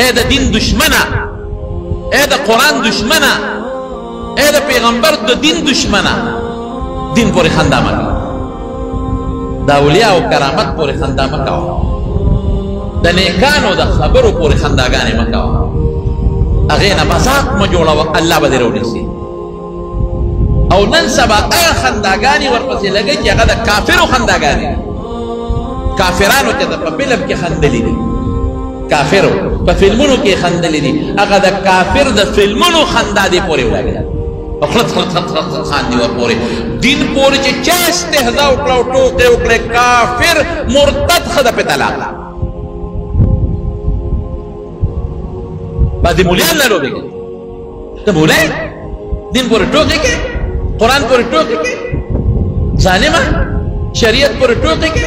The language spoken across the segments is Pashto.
اې د دین دشمنه اې د قرآن دشمنه اې د پیغمبر د دین دشمنه دین پورې خندا مه کوه د اولیاء او کرامت پورې خندا مه کوه د نیکانو د خبرو پورې خنداګانې مه کوه هغې نه مذاق مه جوړوه الله به دې راونیسي او نن سبا هغه خنداګانې ورپسې لګي چې هغه د کافرو خنداګانې کافرانو ته په فلم کې خندلې دي کافرو په فلمونو کې خندلې دي هغه د کافر د فلمونو خندا دې پورې وایي خلط خلط خلط خلط خلط خان دی ورپورې دین پورې چې چا استهزا وکړه او ټوکې وکړې کافر مرتد ښځه پې طلاق بعد مولیان نه لوبېږي ته بوله دین پورې ټوکې کې قرآن پورې ټوکې کې ظالمه شریعت پورې ټوکې کې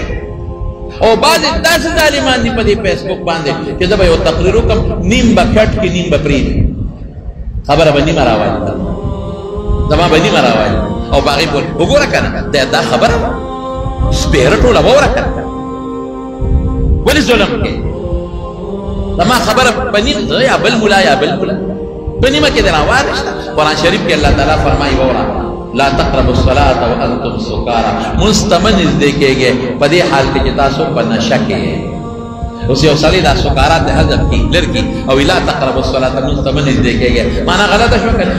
او بعضې داسې ظالمان دي په دې فیسبوک باندې چې زه به یو تقریر وکړم نیم به کټ کې نیم به پرېږدي خبره به نیمه راوایي زما به نیمه راوایي او په هغې پورې وګوره که نه دا خبره سپېره ټوله به ورکړه ولې ظلم کوي زما خبره په نیم زه یا بل ملا یا بل ملا په نیمه کې درا واغشت قرآن شریف کې الله تعالی فرمایي وره لا تقرب الصلاة وانتم سکارا مستمن نږدې کېږي په دې حال کې چې تاسو په نشه کې اوس یو سړی دا سکارا ته حذف کی لرکی او لا تقرب الصلاة مستمن نږدې کېږي معنا غلطه شو کنه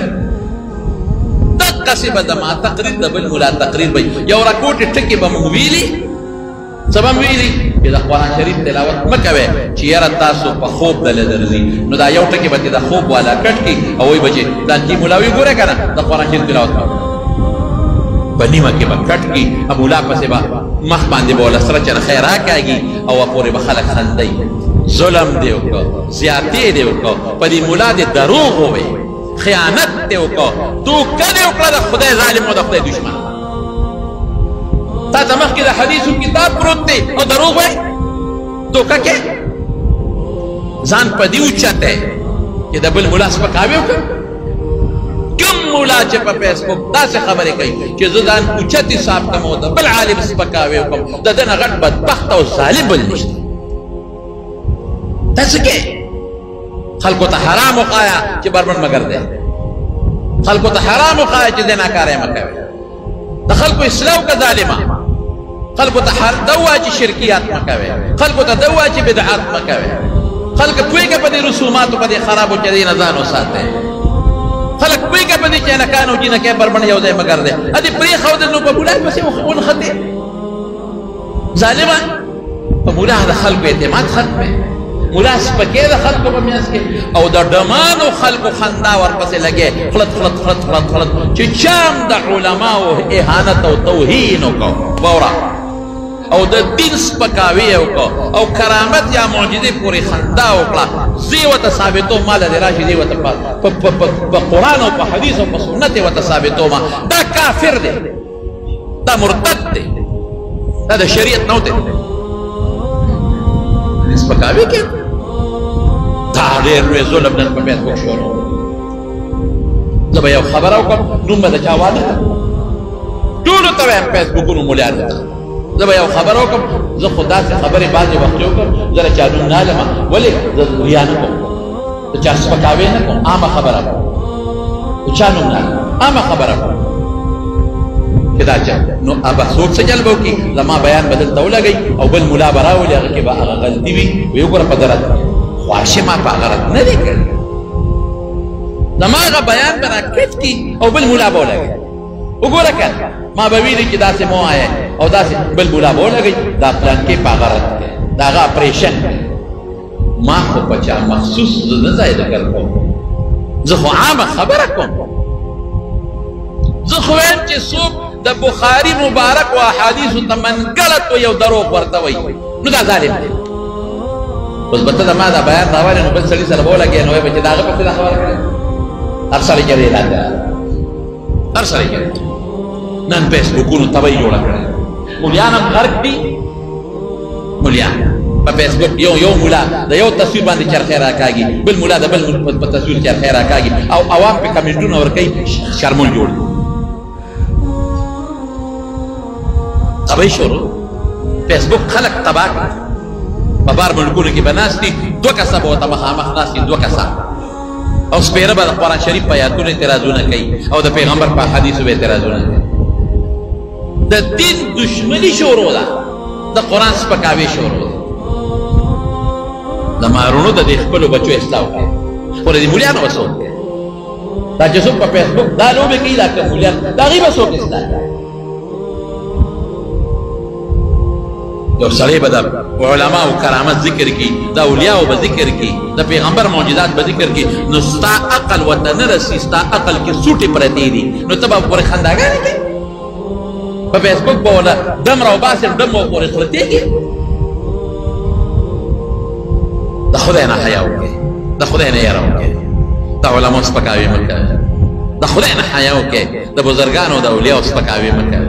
دقه سی به د ما تقریر د بل ملا تقریر به یو راکوټ ټکی به مو ویلی سبا ویلي چې د قرآن شریف تلاوت مه کوئ چې یاره تاسو په خوب دله درځي نو دا یو ټکی به د خوب والا کټ کړي او وایي به چې دا دې ملا وي ګوره که نه د قرآن شریف تلاوت کوه په نیمه کې به کټ کړي او ملا پسې به مخ باندې به وله سره چرخی راکاږي او پورې به خلک خندوي ظلم دې وکړه زیاتې دې وکړه په دې ملا دې دروغ ووایي خیانت دې وکړه دوکه دې وکړه د خدای ظالم او د خدای دشمن تا ته مخکې د حدیثو کتاب پروت دی او دروغ وایي دوکه کې ځان په دې اوچته چې د بل ملا سپکاوی وکړ کم مولا چې په فیسبوک داسې خبرې کوي چې زه ځان اوچتې صاحب ته مو د بل عالم سپکاوی وکړم د ده نه غټ بدبخت او ظالم بل نشته ته څه کې خلکو ته حرام وقایا چې بربند مګر دی خلکو ته حرام وقایا چې زناکارې مکوي د خلکو اسلام کا ظالما خلکو ته هر دوا چې شرکیات مکوي خلکو ته دوا چې بدعات مکوي خلک پوهیږي په دې رسوماتو په دې خرابو چې دین ځان وساتي خلک پوهیږي په دې چې نه کانو چې نه کې بربند یو ځای مګر دی ادي پری خو د نو په ګولای پسې ونخته ظالما په مولا د خلکو اعتماد ختم دی مولا سپکې د خلکو په میاس کې او د ډمانو خلکو خندا ورپسې لګې خلط خلط خلط خلط خلط چې چام د علماو اهانت او توهین وکړو وورا او د دین سپکاوی وکړو او کرامت یا معجزه پورې خندا وکړه زی وته ثابتو مال د راشي دی وته په قرآن او په حدیث او په سنت وته ثابتو ما دا کافر دی دا مرتد دی دا د شریعت نه وته سپکاوی کې دا ډېر لوی ظلم نن په میت وشول زه به یو خبره وکړم نوم به د چا واده ټولو ته وایم فیسبوکونو مولیانو ته زه به یو خبره وکړم زه خو داسې خبرې بعضې وختې وکړم زه له چا نوم نه علمه ولې زه ریا نه کوم د چا سپکاوی نه کوم عامه خبره کوم د چا نوم نه عامه خبره کوم چې دا چا نو هغه څوک څه جلب وکړي زما بیان به دلته ولګي او بل ملا به راولي هغه کې به هغه غلطي وي ویې ګوره په درد خواشه ما په هغه رد نه دی کړی زما هغه بیان به راکټ کړي او بل ملا به ولګي وګوره که ما به ویلي چې داسې مو وایه او داسې بل ملا به ولګي دا پلان کې په هغه رد دی دا هغه اپریشن دی ما خو په چا مخصوص زه نه ځای ذکر کوم زه خو عامه خبره کوم زه خو وایم چې څوک د بخاري مبارک و احادیثو ته منګلت و یو دروغ ورته وایي نو دا ظالم دی اوس به ته زما دا بیان راولې نو بل سړي سره به ولګې نو به چې د هغه پسې دا خبره کړې هر سړی کې دی لاندې هر سره یې نن په فیسبوکونو تبعي جوړه کړې مولیان هم غرق دي مولیان په فیسبوک یو یو مولا د یو تصویر باندې چرخه راکاږي بل مولا د بل په تصویر چرخه راکاږي او عوام په کمنټونو ورکوي شرمول جوړ تبعي شروع فیسبوک خلق تبا کړ په بار ملکونو کې بناستي دوه کسه به ورته مخامخ ناستي دوه کسه او سپیره به د قرآن شریف په آیاتونو اعتراضونه کوي او د پیغمبر په حدیثو به اعتراضونه کوي د دین دشمنی شروع ده د قرآن سپکاوی شروع ده د مارونو د دې خپلو بچو اصلاح وکړي خو د دې مولیانو به څوک دا چې څوک په فیسبوک دا لوبې کوي دا که مولیان د هغوی به څوک اصلاح کوي یو سړی به د علماو کرامت ذکر کی د اولیاو به ذکر کی د پیغمبر معجزات به ذکر کی نو ستا عقل ورته نه رسي ستا عقل کې سوټې پرتې دي نو ته به ورې خنداګانې کوې په فیسبوک به وله دم راوباسې ډم به ورې خرتېږي د خدای نه حیا وکړئ د خدای نه یاره وکړئ د علماو سپکاوی مه کوئ د خدای نه حیا وکړئ د بزرګانو د اولیاو سپکاوی مه کوئ